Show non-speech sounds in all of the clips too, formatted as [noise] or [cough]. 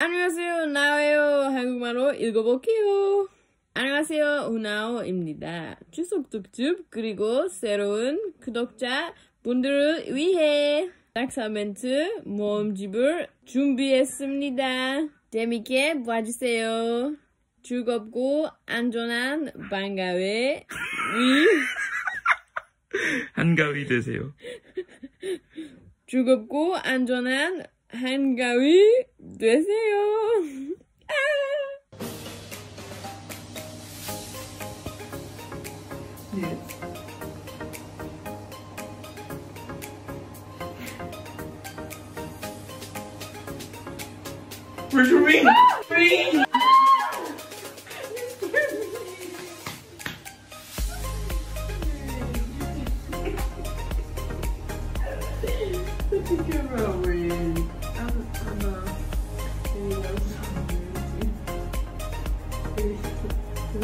안녕하세요. 나예요. 한국말로 읽어볼게요. 안녕하세요. 우나오입니다. 추석 특집 그리고 새로운 구독자 분들을 위해 낙사 멘트 모음집을 준비했습니다. 재밌게 봐주세요. 즐겁고 안전한 방과후 한가위 되세요. [laughs] 즐겁고 안전한 한가위 되세요. 아! Where's your ring? ring! Is that an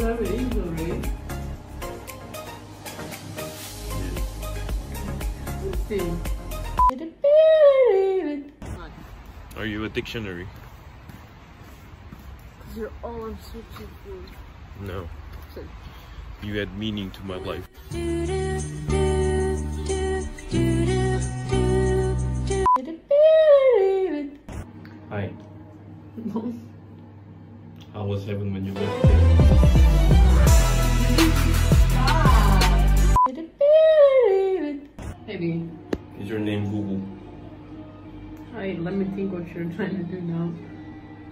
angel ring? Let's see. Are you a dictionary? You're all I'm searching for. No. You add meaning to my life. Hi. [laughs] No. How was heaven when you left Maybe. Is your name Google? Alright, let me think what you're [laughs] trying to do now.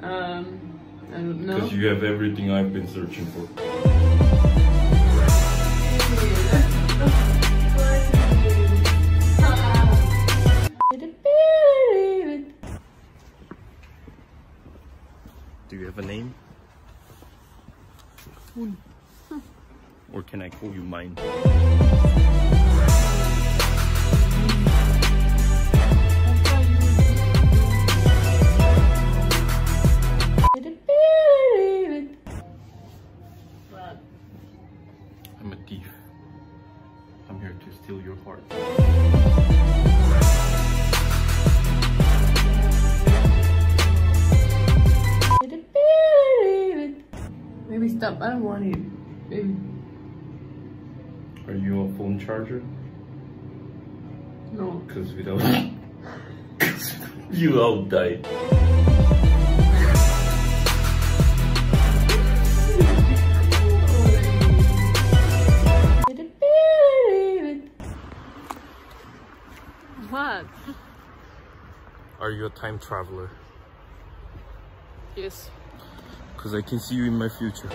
Um, I don't know. Because you have everything I've been searching for. Do you have a name? Or can I call you mine? Maybe stop. I don't want it. Maybe. Are you a phone charger? No. Because without [laughs] you, I'll die. What? Are you a time traveler? Yes. Because I can see you in my future.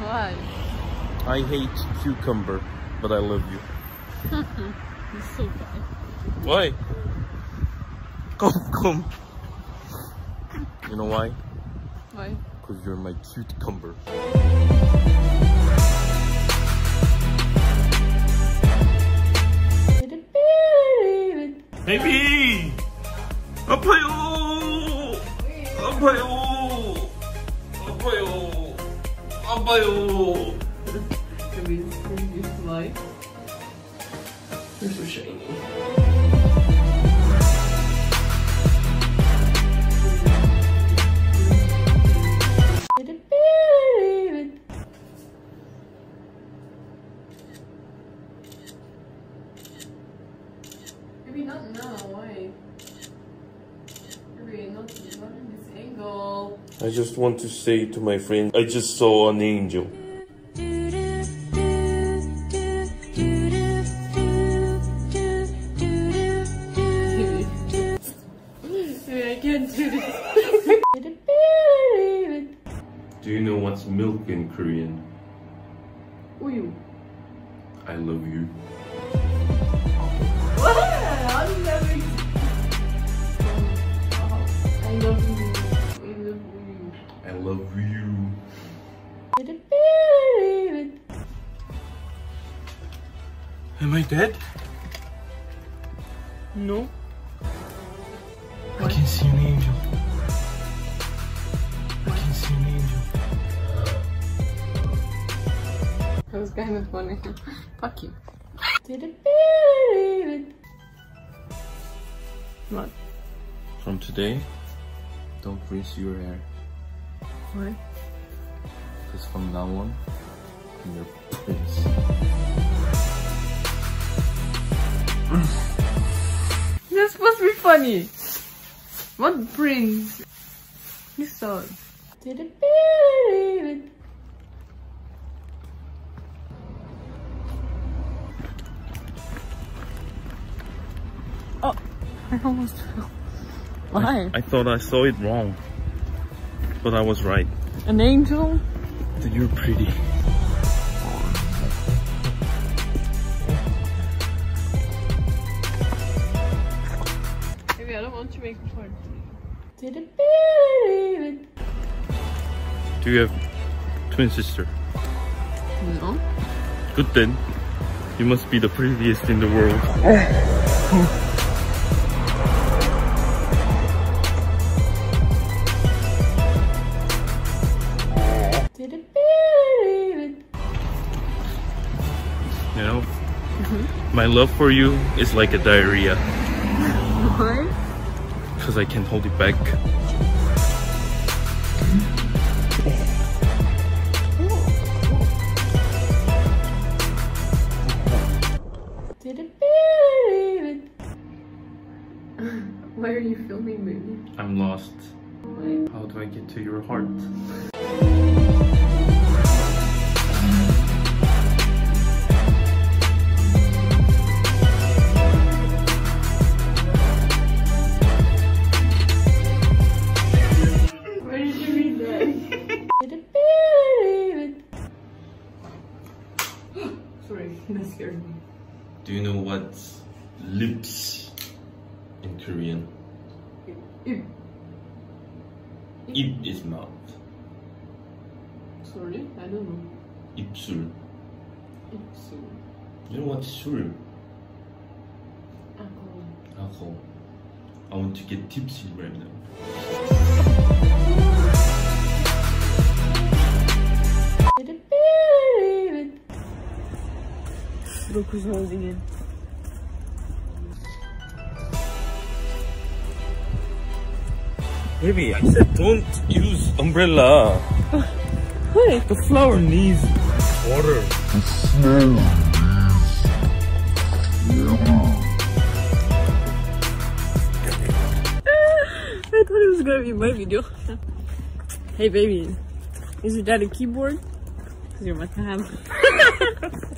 Why? I hate cucumber, but I love you. [laughs] It's so bad. Why? Come, come. You know why? Why? Because you're my cute cumber. Baby! 아파요! 아파요! 아파요! 아파요! Maybe it's maybe it's light. You're so shiny. Maybe not now. Why? Maybe not, not in this angle. I just want to say to my friend, I just saw an angel. Maybe. [laughs] Maybe I can't do this. [laughs] Do you know what's milk in Korean? Uyu. I love you. love you. Am I dead? No. I can see an angel. I can see an angel. That was kind of funny. [laughs] Fuck you. What? From today, don't rinse your hair. Why? Because from now on, I'm your prince. That's supposed to be funny. What prince? You saw it. Oh, I almost fell. Why? I thought I saw it wrong. But I was right. An angel? You're pretty. Maybe I don't want to make fun. Do you have twin sister? No. Good then. You must be the prettiest in the world. [laughs] You know, my love for you is like a diarrhea [laughs] Why? because I can't hold it back. Why are you filming me? I'm lost. How do I get to your heart? That scared me. Do you know what lips in Korean? Ib. Ib is mouth. Sorry, I don't know. Ipsul. Ipsul. You know what sul? Alcohol. Alcohol. I want to get tipsy right now. Broku's holding it. Baby, I said don't use umbrella. Why? The flower needs water. I thought it was gonna be my video. hey baby, is your dad a keyboard? Cause you're my tab. [laughs]